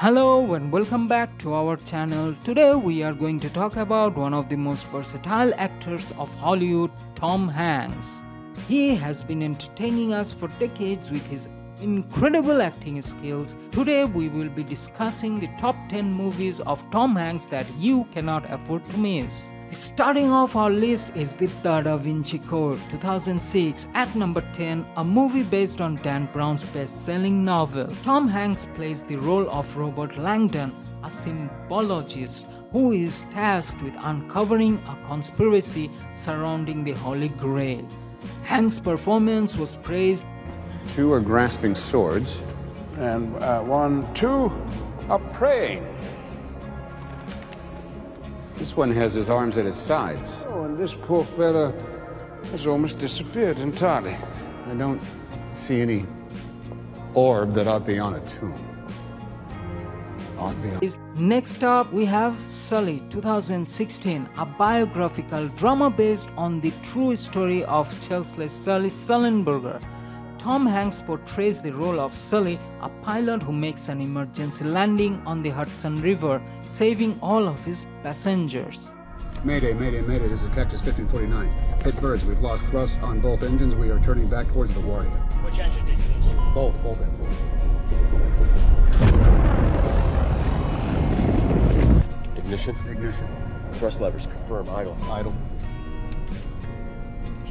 Hello and welcome back to our channel. Today we are going to talk about one of the most versatile actors of Hollywood, Tom Hanks. He has been entertaining us for decades with his incredible acting skills. Today we will be discussing the top 10 movies of Tom Hanks that you cannot afford to miss. Starting off our list is The Da Vinci Code 2006 at number 10, a movie based on Dan Brown's best-selling novel. Tom Hanks plays the role of Robert Langdon, a symbologist who is tasked with uncovering a conspiracy surrounding the Holy Grail. Hanks' performance was praised. Two are grasping swords. And uh, one, two are praying. This one has his arms at his sides. Oh, and this poor fella has almost disappeared entirely. I don't see any orb that ought to be on a tomb. Ought. Next up, we have Sully 2016, a biographical drama based on the true story of Chesley Sully Sullenberger. Tom Hanks portrays the role of Sully, a pilot who makes an emergency landing on the Hudson River, saving all of his passengers. Mayday, mayday, mayday. This is Cactus 1549. Hit birds. We've lost thrust on both engines. We are turning back towards the Warrior. Which engine did you lose? Both, both engines. Ignition. Ignition. Thrust levers confirm idle. Idle.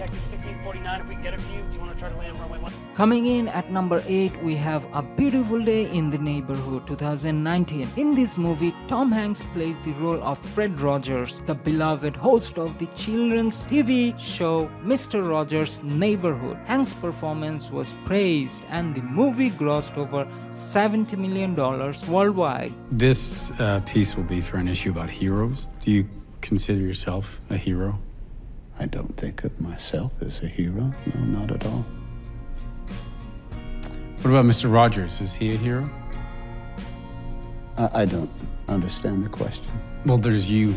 Cactus 1549, if we get it for do you want to try to land runway 1? Coming in at number 8, we have A Beautiful Day in the Neighborhood 2019. In this movie, Tom Hanks plays the role of Fred Rogers, the beloved host of the children's TV show Mr. Rogers' Neighborhood. Hanks' performance was praised and the movie grossed over $70 million worldwide. This uh, piece will be for an issue about heroes. Do you consider yourself a hero? I don't think of myself as a hero. No, not at all. What about Mr. Rogers? Is he a hero? I, I don't understand the question. Well, there's you,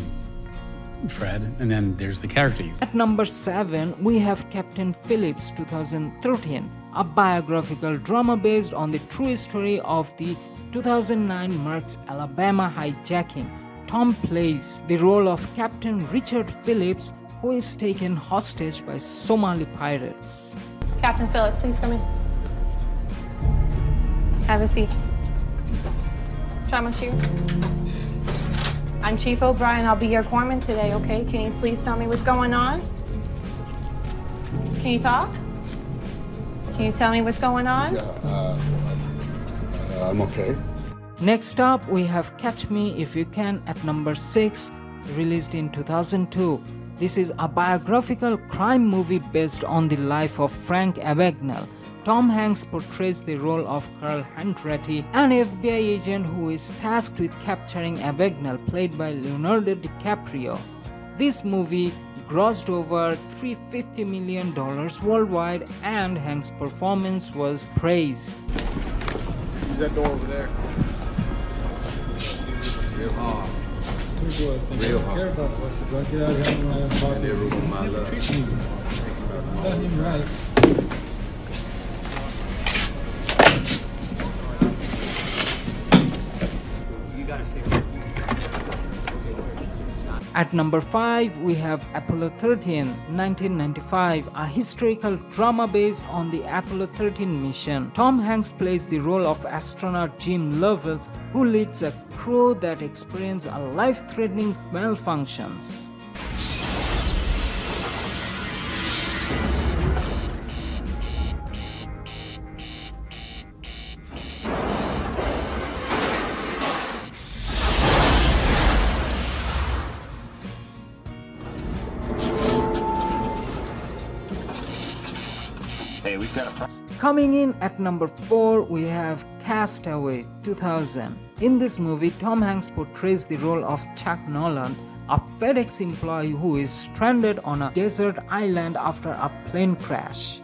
Fred, and then there's the character you. At number 7, we have Captain Phillips 2013, a biographical drama based on the true story of the 2009 Maersk Alabama hijacking. Tom plays the role of Captain Richard Phillips, who is taken hostage by Somali pirates. Captain Phillips, please come in. Have a seat. Try my shoe. I'm Chief O'Brien. I'll be your corpsman today, okay? Can you please tell me what's going on? Can you talk? Can you tell me what's going on? Uh, I'm okay. Next up, we have Catch Me If You Can at number 6, released in 2002. This is a biographical crime movie based on the life of Frank Abagnale. Tom Hanks portrays the role of Carl Hanratty, an FBI agent who is tasked with capturing Abagnale, played by Leonardo DiCaprio. This movie grossed over $350 million worldwide and Hanks' performance was praised. Use that door over there. Real hard. Real hard. And they my love. You got to stay At number 5, we have Apollo 13, 1995, a historical drama based on the Apollo 13 mission. Tom Hanks plays the role of astronaut Jim Lovell, who leads a crew that experience a life-threatening malfunctions. Hey, we've got a Coming in at number 4, we have Castaway 2000. In this movie, Tom Hanks portrays the role of Chuck Noland, a FedEx employee who is stranded on a desert island after a plane crash.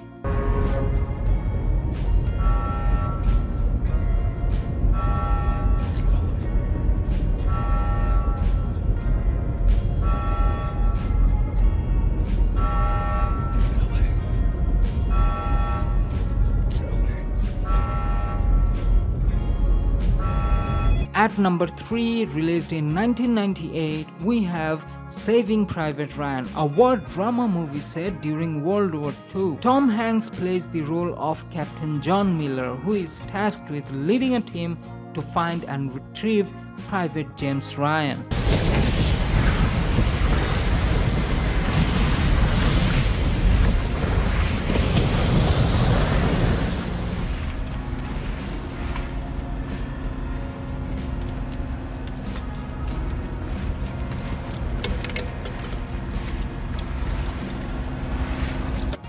At number 3, released in 1998, we have Saving Private Ryan, a war drama movie set during World War II. Tom Hanks plays the role of Captain John Miller, who is tasked with leading a team to find and retrieve Private James Ryan.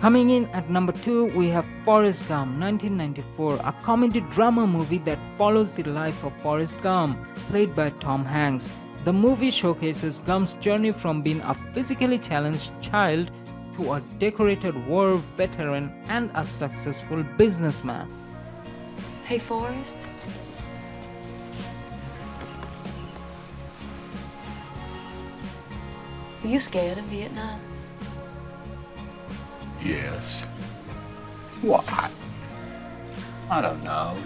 Coming in at number 2, we have Forrest Gump 1994, a comedy drama movie that follows the life of Forrest Gump, played by Tom Hanks. The movie showcases Gump's journey from being a physically challenged child to a decorated war veteran and a successful businessman. Hey, Forrest. Were you scared in Vietnam? Yes. Why? I don't know.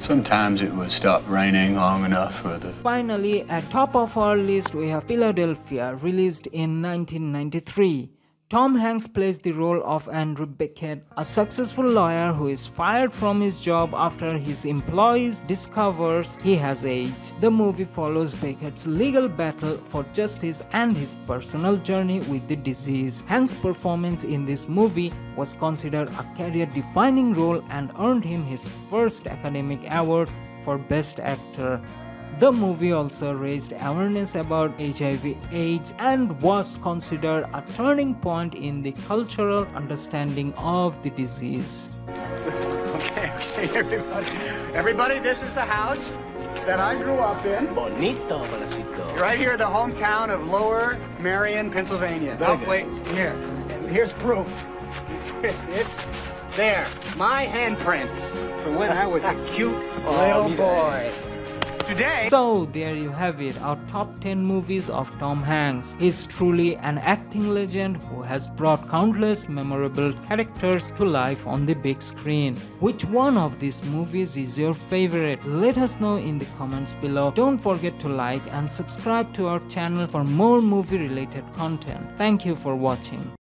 Sometimes it would stop raining long enough for the. Finally, at top of our list, we have Philadelphia, released in 1993. Tom Hanks plays the role of Andrew Beckett, a successful lawyer who is fired from his job after his employees discovers he has AIDS. The movie follows Beckett's legal battle for justice and his personal journey with the disease. Hanks' performance in this movie was considered a career-defining role and earned him his first Academy Award for Best Actor. The movie also raised awareness about HIV AIDS and was considered a turning point in the cultural understanding of the disease. Okay, okay, everybody. Everybody, this is the house that I grew up in. Bonito, Balacito. Right here, the hometown of Lower Merion, Pennsylvania. Very oh, good. wait, here. Here's proof. It's there. My handprints from when I was a cute little boy. Today, So there you have it, our top 10 movies of Tom Hanks. He's truly an acting legend who has brought countless memorable characters to life on the big screen. Which one of these movies is your favorite? Let us know in the comments below. Don't forget to like and subscribe to our channel for more movie related content. Thank you for watching.